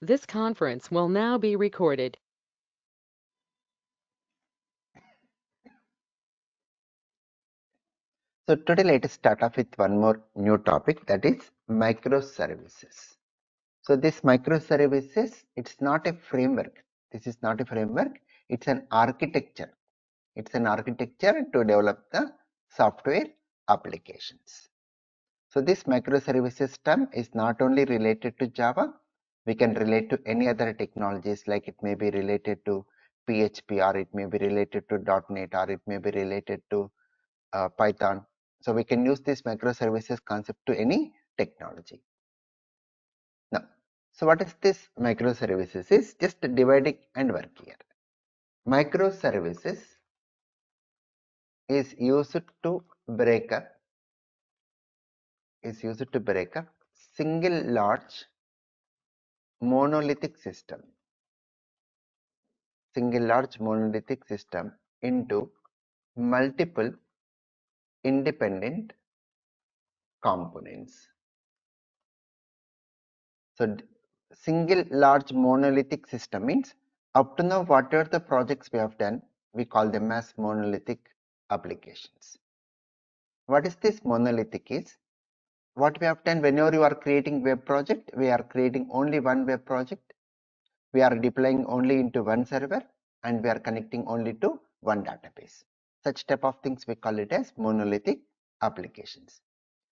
This conference will now be recorded. So today let us start off with one more new topic that is microservices. So this microservices, it's not a framework. This is not a framework. It's an architecture. It's an architecture to develop the software applications. So this microservices term is not only related to Java, we can relate to any other technologies like it may be related to PHP or it may be related to .NET or it may be related to uh, Python so we can use this microservices concept to any technology. Now, so what is this microservices is just dividing and work here. Microservices is used to break up is used to break up single large monolithic system single large monolithic system into multiple independent components. So single large monolithic system means up to now whatever the projects we have done, we call them as monolithic applications. What is this monolithic is? What we have done whenever you are creating web project, we are creating only one web project. We are deploying only into one server and we are connecting only to one database such type of things we call it as monolithic applications.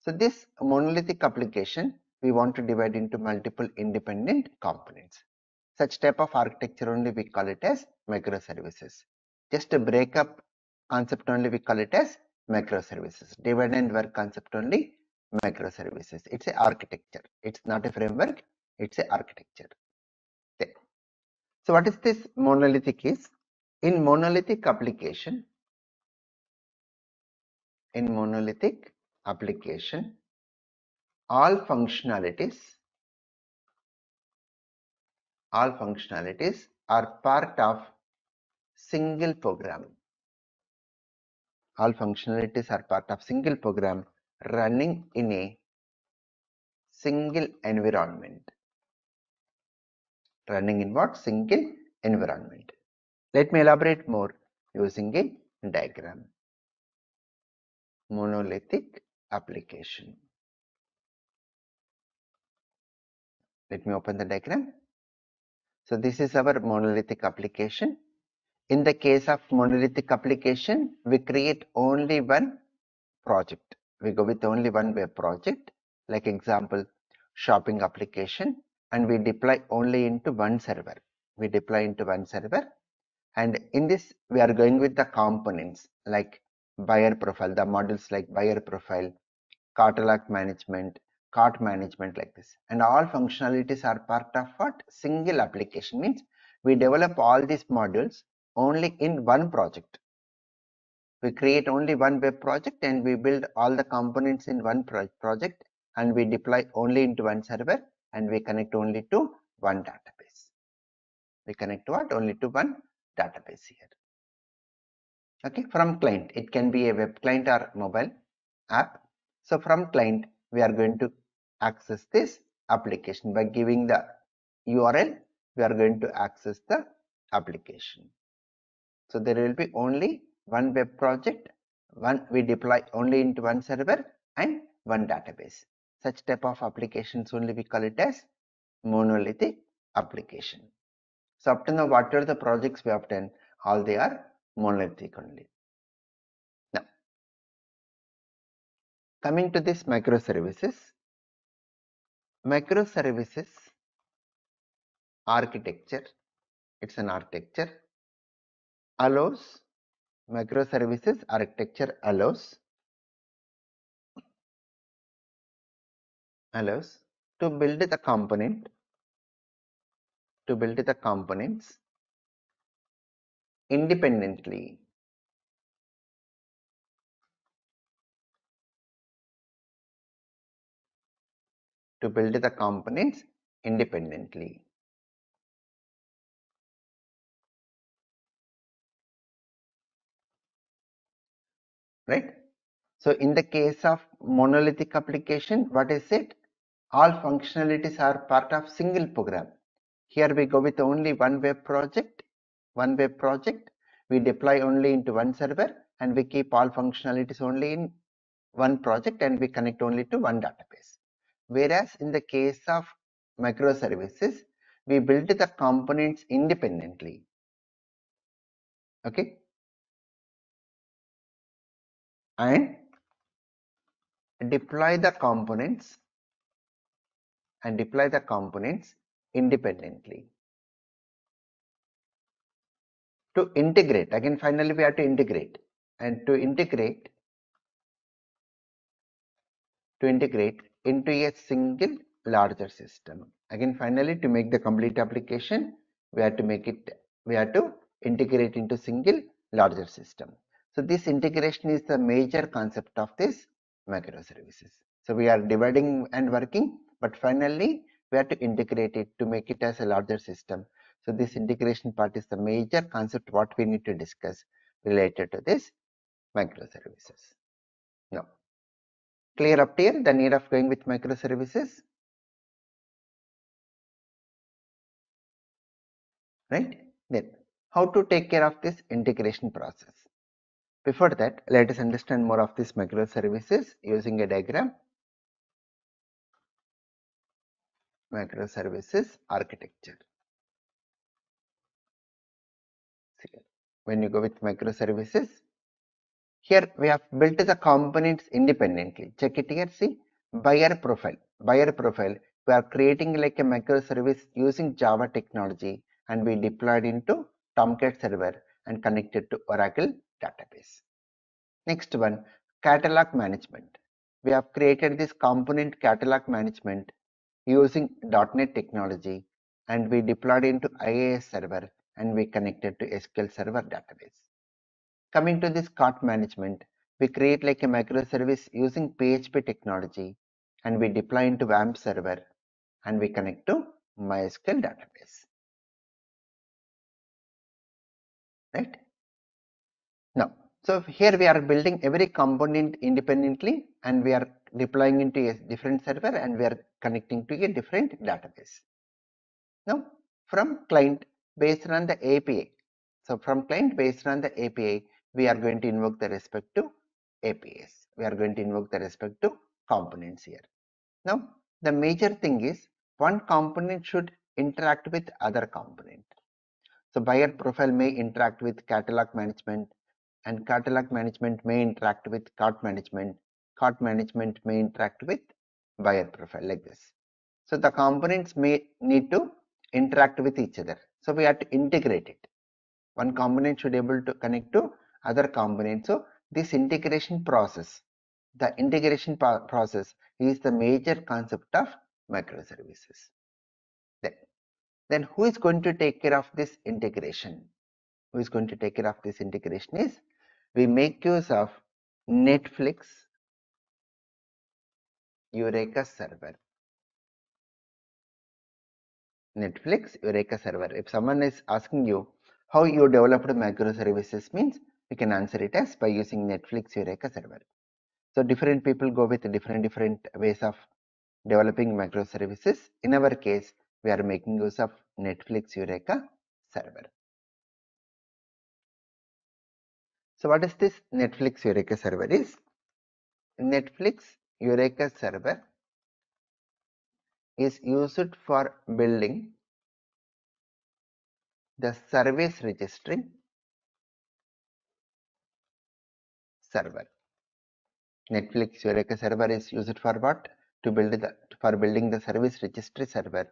So this monolithic application we want to divide into multiple independent components. Such type of architecture only we call it as microservices. Just a breakup concept only we call it as microservices. Divide and work concept only microservices. It's a architecture. It's not a framework. It's a architecture. Okay. So what is this monolithic is? In monolithic application, in monolithic application, all functionalities, all functionalities are part of single program. All functionalities are part of single program running in a single environment. Running in what? Single environment. Let me elaborate more using a diagram monolithic application. Let me open the diagram. So this is our monolithic application. In the case of monolithic application, we create only one project. We go with only one web project, like example, shopping application, and we deploy only into one server. We deploy into one server. And in this, we are going with the components like buyer profile, the models like buyer profile, catalog management, cart management like this. And all functionalities are part of what? Single application means we develop all these modules only in one project. We create only one web project and we build all the components in one pro project and we deploy only into one server and we connect only to one database. We connect to what? Only to one database here. Okay from client. It can be a web client or mobile app. So from client we are going to access this application. By giving the url we are going to access the application. So there will be only one web project one we deploy only into one server and one database. Such type of applications only we call it as monolithic application. So up to now whatever the projects we have done? All they are monolithic only. Now, coming to this microservices, microservices architecture, it's an architecture, allows, microservices architecture allows, allows to build the component, to build the components independently to build the components independently. Right? So in the case of monolithic application, what is it? All functionalities are part of single program. Here we go with only one web project, one web project. We deploy only into one server and we keep all functionalities only in one project and we connect only to one database. Whereas in the case of microservices, we build the components independently. Okay. And deploy the components and deploy the components independently. To integrate, again finally we have to integrate and to integrate to integrate into a single larger system. Again finally to make the complete application we have to make it we have to integrate into single larger system. So this integration is the major concept of this microservices. So we are dividing and working but finally we have to integrate it to make it as a larger system. So this integration part is the major concept what we need to discuss related to this microservices. Now, clear up here the need of going with microservices? Right? Then, how to take care of this integration process? Before that, let us understand more of this microservices using a diagram. microservices architecture. When you go with microservices, here we have built the components independently. Check it here, see, buyer profile. Buyer profile, we are creating like a microservice using Java technology and we deployed into Tomcat server and connected to Oracle database. Next one, catalog management. We have created this component catalog management using .NET technology and we deployed into IIS server and we connected to SQL Server database. Coming to this cart management, we create like a microservice using PHP technology and we deploy into WAMP server and we connect to MySQL database. Right? Now, so here we are building every component independently and we are deploying into a different server and we are connecting to a different database. Now from client based on the API. So from client based on the API, we are going to invoke the respective APIs. We are going to invoke the respective components here. Now the major thing is one component should interact with other component. So buyer profile may interact with catalog management and catalog management may interact with cart management cart management may interact with buyer profile like this. So the components may need to interact with each other. So we have to integrate it. One component should be able to connect to other components. So this integration process, the integration process is the major concept of microservices. Then, then who is going to take care of this integration? Who is going to take care of this integration is we make use of Netflix Eureka server. Netflix Eureka server. If someone is asking you how you developed microservices means you can answer it as by using Netflix Eureka server. So different people go with different different ways of developing microservices. In our case, we are making use of Netflix Eureka server. So what is this Netflix Eureka server is? Netflix Eureka server is used for building the service registry server. Netflix Eureka server is used for what? To build the for building the service registry server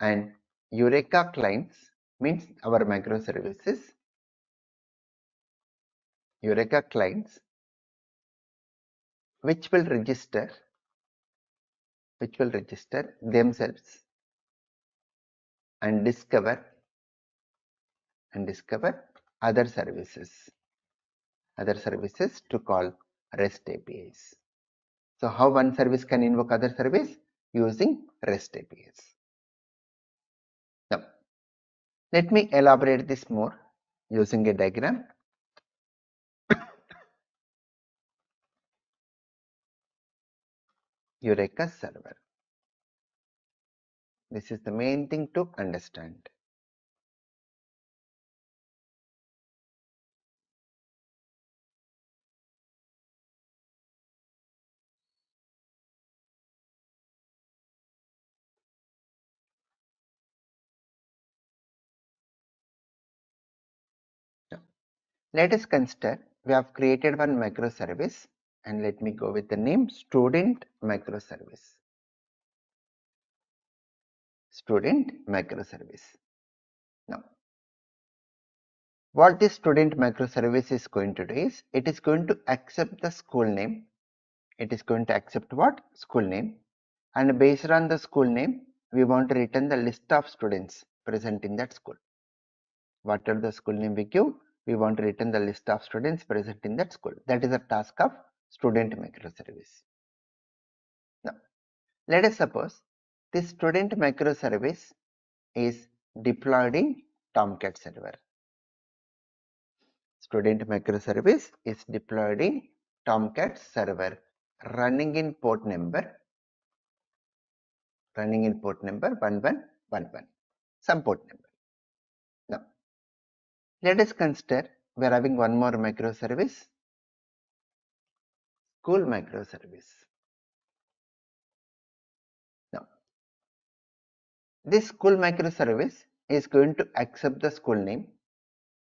and Eureka clients means our microservices. Eureka clients which will register which will register themselves and discover and discover other services other services to call REST APIs. So how one service can invoke other service using REST APIs. Now let me elaborate this more using a diagram. Eureka server. This is the main thing to understand. Let us consider we have created one microservice and let me go with the name student microservice. Student microservice. Now, what this student microservice is going to do is it is going to accept the school name. It is going to accept what? School name. And based on the school name, we want to return the list of students present in that school. Whatever the school name we give, we want to return the list of students present in that school. That is the task of student microservice. Now, let us suppose this student microservice is deployed in Tomcat server. Student microservice is deployed in Tomcat server running in port number running in port number 1111 some port number. Now let us consider we are having one more microservice school microservice. Now this school microservice is going to accept the school name.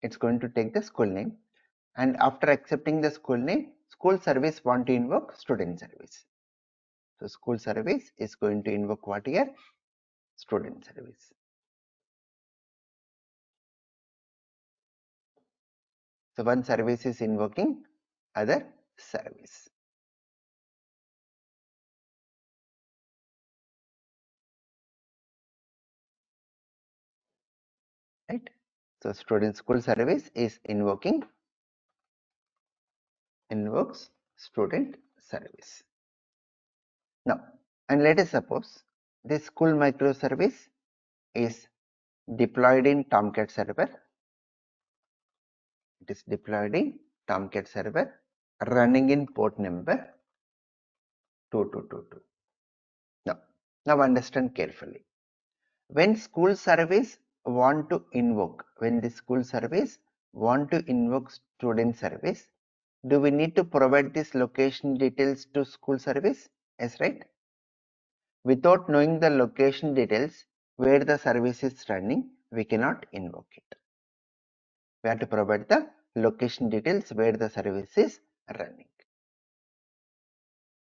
It's going to take the school name. And after accepting the school name school service want to invoke student service. So school service is going to invoke what here? Student service. So one service is invoking other service so student school service is invoking invokes student service. Now, and let us suppose this school microservice is deployed in Tomcat server. It is deployed in Tomcat server running in port number 2222. Now, now understand carefully. When school service want to invoke, when the school service want to invoke student service, do we need to provide this location details to school service? Yes, right? Without knowing the location details where the service is running, we cannot invoke it. We have to provide the location details where the service is running.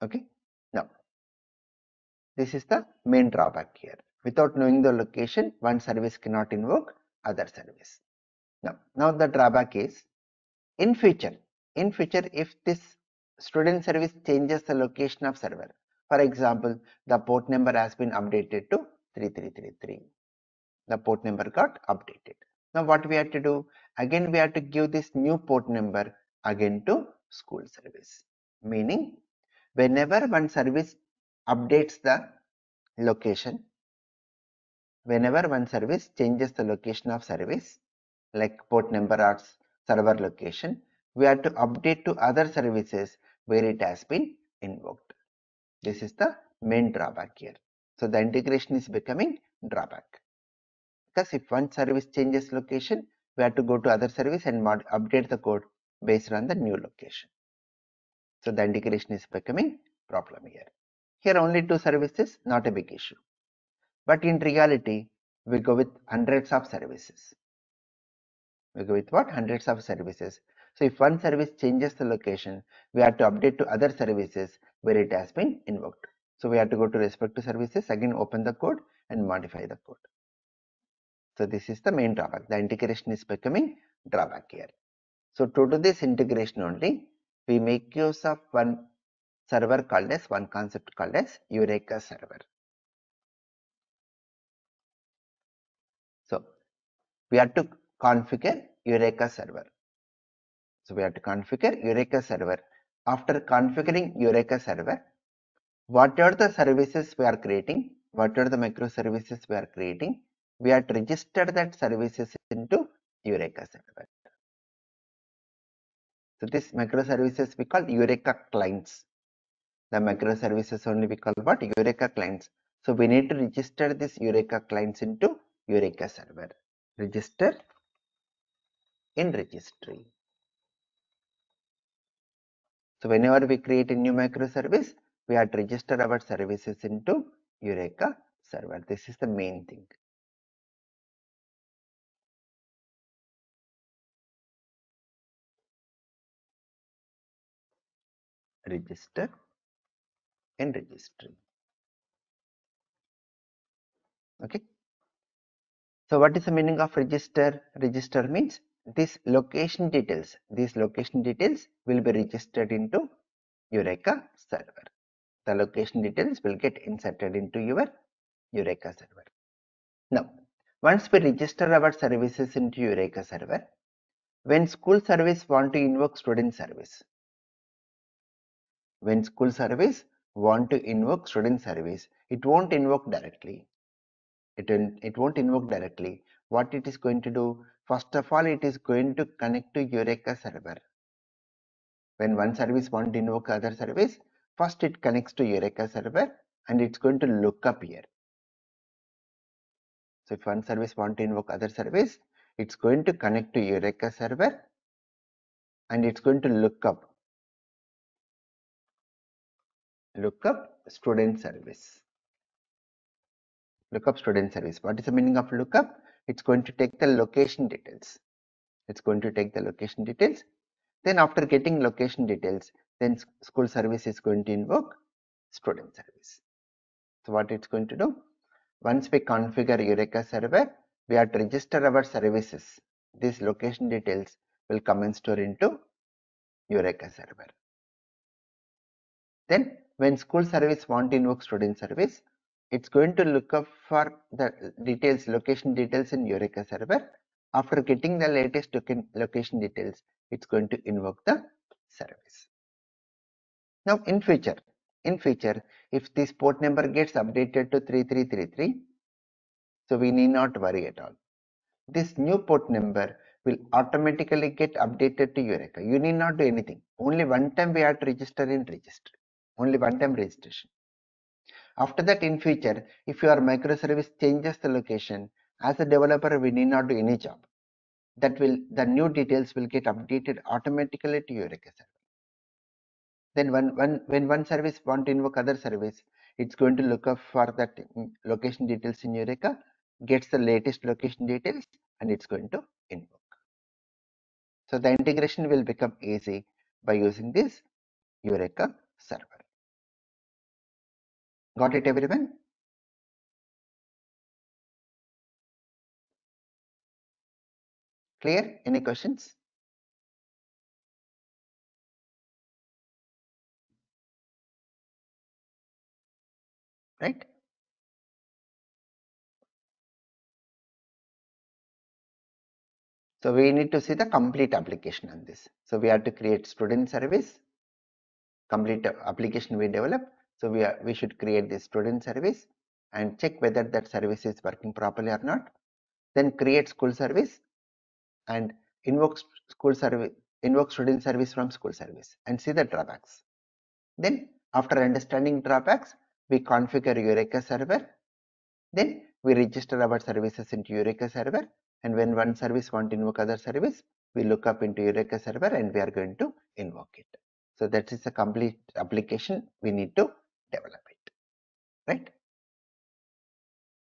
Okay. Now, this is the main drawback here. Without knowing the location, one service cannot invoke other service. Now, now the drawback is in future, in future if this student service changes the location of server for example the port number has been updated to 3333 the port number got updated. Now what we have to do? Again we have to give this new port number again to school service. Meaning whenever one service updates the location whenever one service changes the location of service like port number or server location we have to update to other services where it has been invoked. This is the main drawback here. So the integration is becoming drawback. Because if one service changes location, we have to go to other service and update the code based on the new location. So the integration is becoming problem here. Here only two services, not a big issue. But in reality, we go with hundreds of services. We go with what? Hundreds of services. So if one service changes the location, we have to update to other services where it has been invoked. So we have to go to respect to services, again open the code and modify the code. So this is the main drawback. The integration is becoming drawback here. So to do this integration only, we make use of one server called as one concept called as Eureka server. So we have to configure Eureka server. So we have to configure Eureka server. After configuring Eureka server, what are the services we are creating, what are the microservices we are creating, we have to register that services into Eureka server. So this microservices we call Eureka clients. The microservices only we call what? Eureka clients. So we need to register this Eureka clients into Eureka server. Register in registry. So whenever we create a new microservice, we have to register our services into Eureka server. This is the main thing. Register in registry. Okay. So what is the meaning of register? Register means this location details, these location details will be registered into Eureka server. The location details will get inserted into your Eureka server. Now, once we register our services into Eureka server, when school service want to invoke student service, when school service want to invoke student service, it won't invoke directly. It, will, it won't invoke directly. What it is going to do, first of all, it is going to connect to Eureka server. When one service want to invoke other service, first it connects to Eureka server and it's going to look up here. So if one service want to invoke other service, it's going to connect to Eureka server and it's going to look up look up student service lookup student service. What is the meaning of lookup? It's going to take the location details. It's going to take the location details. Then after getting location details then school service is going to invoke student service. So what it's going to do? Once we configure eureka server we have to register our services. These location details will come and store into eureka server. Then when school service want to invoke student service, it's going to look up for the details, location details in Eureka server. After getting the latest token location details, it's going to invoke the service. Now in future, in future, if this port number gets updated to 3333, so we need not worry at all. This new port number will automatically get updated to Eureka. You need not do anything. Only one time we have to register in registry only one time registration. After that in future, if your microservice changes the location, as a developer we need not do any job. That will the new details will get updated automatically to Eureka server. Then when, when, one service want to invoke other service, it's going to look up for that mm, location details in Eureka, gets the latest location details and it's going to invoke. So the integration will become easy by using this Eureka server. Got it everyone? Clear? Any questions? Right? So we need to see the complete application on this. So we have to create student service, complete application we develop so we, are, we should create the student service and check whether that service is working properly or not. Then create school service and invoke school service, invoke student service from school service and see the drawbacks. Then after understanding drawbacks, we configure Eureka server. Then we register our services into Eureka server and when one service want to invoke other service, we look up into Eureka server and we are going to invoke it. So that is a complete application we need to develop it right